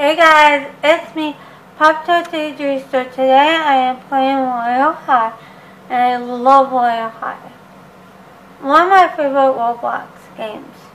Hey guys, it's me, Pop Tortilla So today I am playing Royale High, and I love Royale High. One of my favorite Roblox games.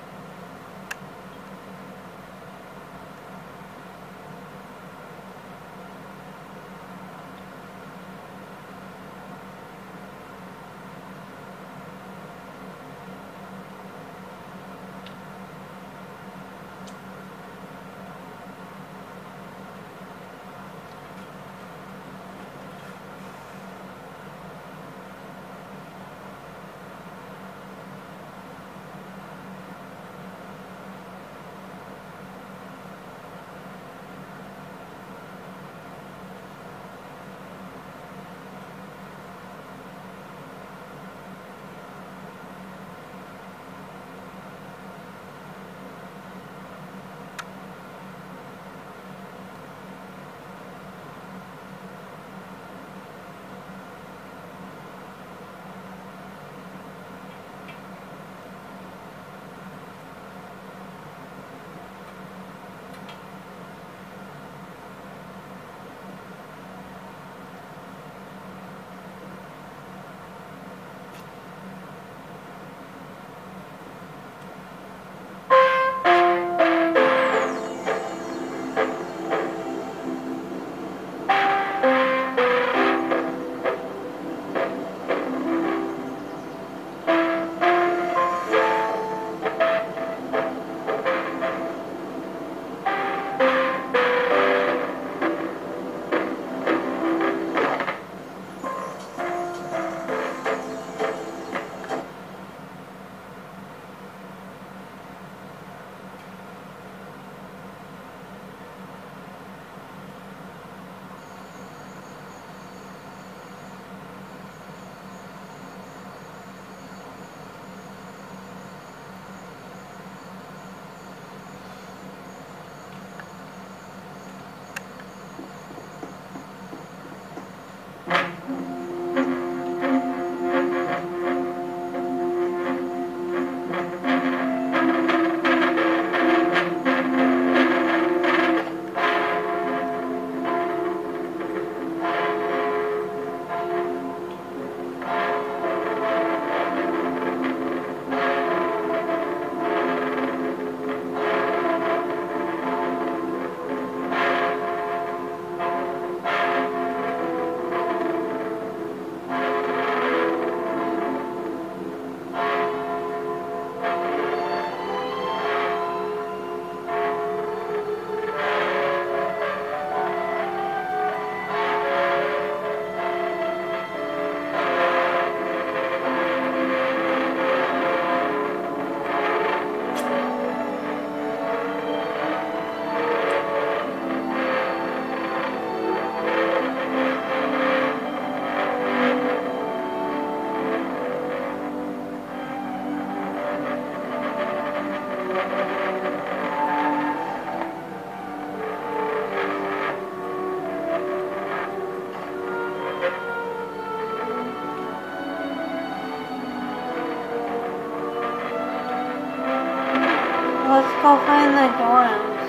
Go find the dorms.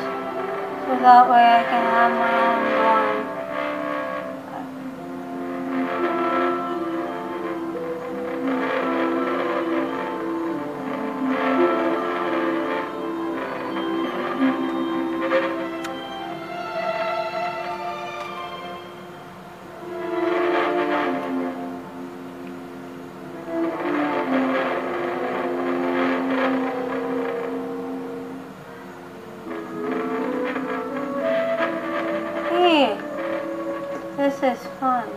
So that way I can have my is fun.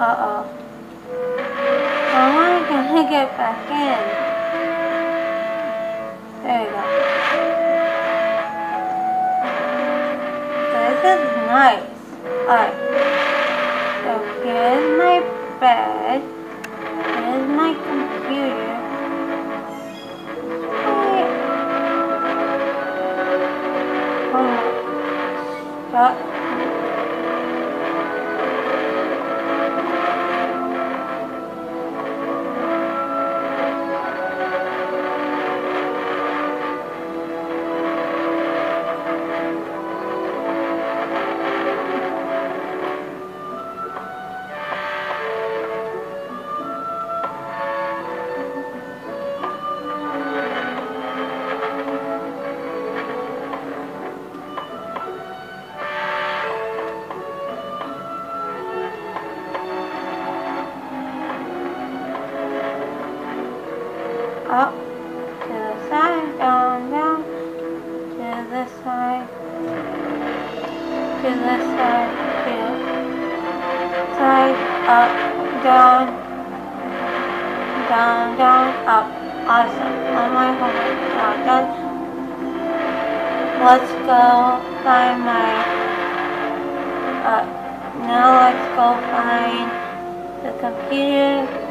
Uh-oh. How am I gonna get back in? There we go. This is nice. Alright. So get my bed. Up to the side, down, down, to this side, to this side, to side, up, down, down, down, up. Awesome. On my homework now. Let's go find my, uh, now let's go find the computer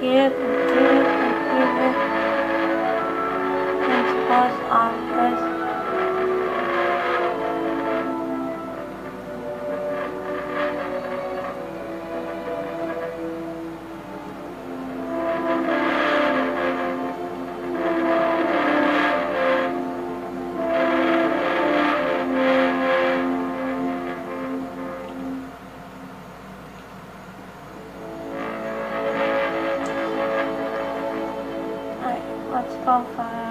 computer, let's go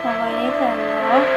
我问你怎么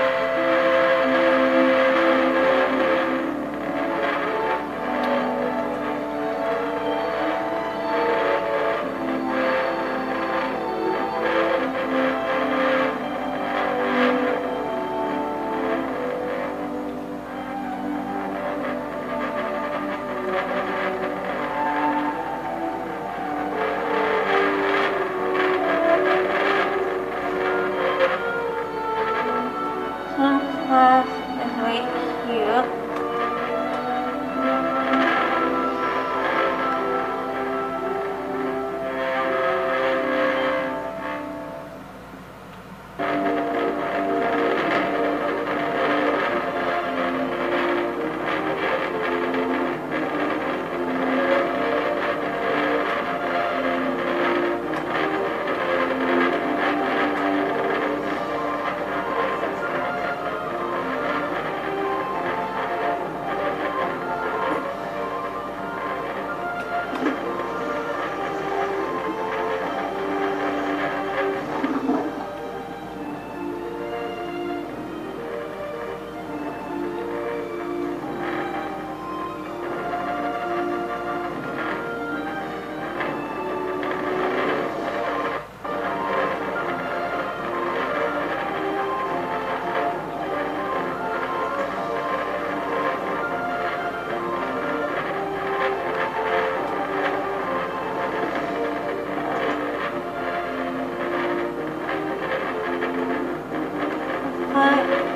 Bye.